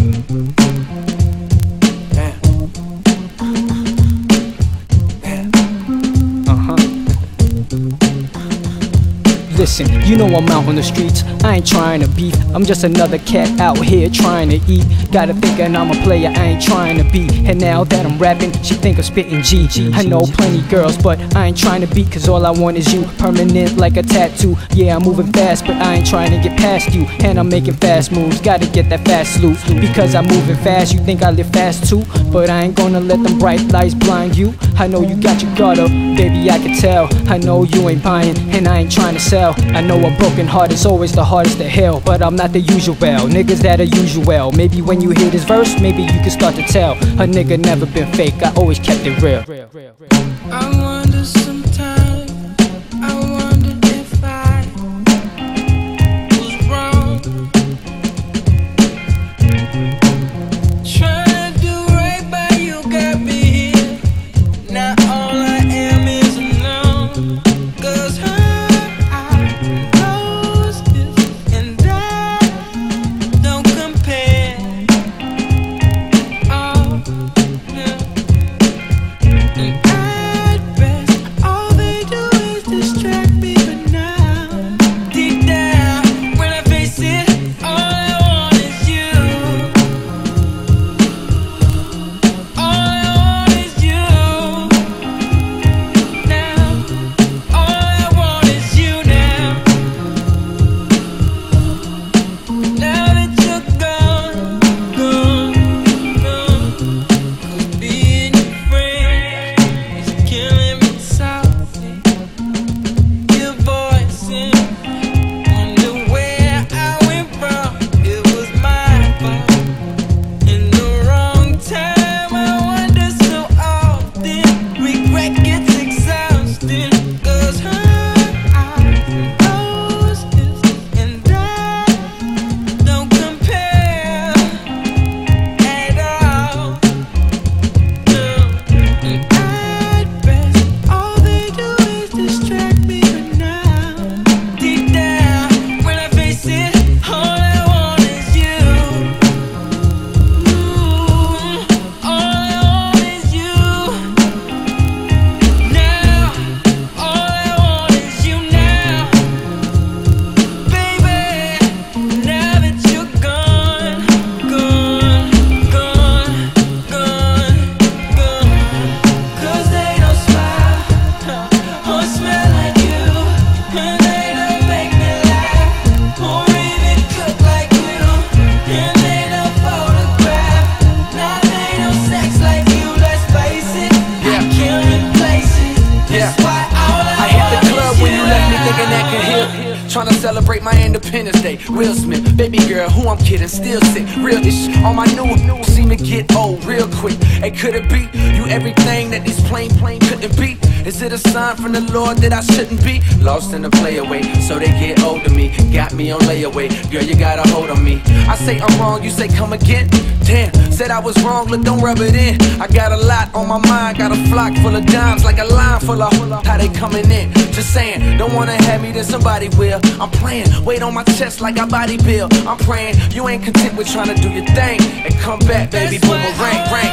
Mm-hmm. Listen, you know I'm out on the streets. I ain't trying to beef. I'm just another cat out here trying to eat. Gotta thinkin' I'm a player, I ain't trying to be. And now that I'm rapping, she think I'm spitting G. I know plenty girls, but I ain't trying to beat, cause all I want is you. Permanent like a tattoo. Yeah, I'm moving fast, but I ain't trying to get past you. And I'm making fast moves, gotta get that fast loot. Because I'm moving fast, you think I live fast too. But I ain't gonna let them bright lights blind you. I know you got your guard up, baby, I can tell. I know you ain't buying, and I ain't trying to sell. I know a broken heart is always the hardest to heal, but I'm not the usual. Niggas that are usual. Maybe when you hear this verse, maybe you can start to tell. A nigga never been fake, I always kept it real. I wonder exhausting. Smell heal. Tryna celebrate my Independence Day. Will Smith, baby girl, who I'm kidding, still sick. Real ish on my new new seem to get old real quick. Hey, could it be you everything that these plain plain couldn't be? Is it a sign from the Lord that I shouldn't be? Lost in the playaway, so they get old to me. Got me on layaway, girl, you got a hold on me. Say I'm wrong, you say come again. Damn, said I was wrong, look, don't rub it in. I got a lot on my mind, got a flock full of dimes, like a line full of how they coming in. Just saying, don't wanna have me, then somebody will. I'm playing, weight on my chest like I body bill. I'm praying, you ain't content with trying to do your thing. And come back, baby, boomerang. I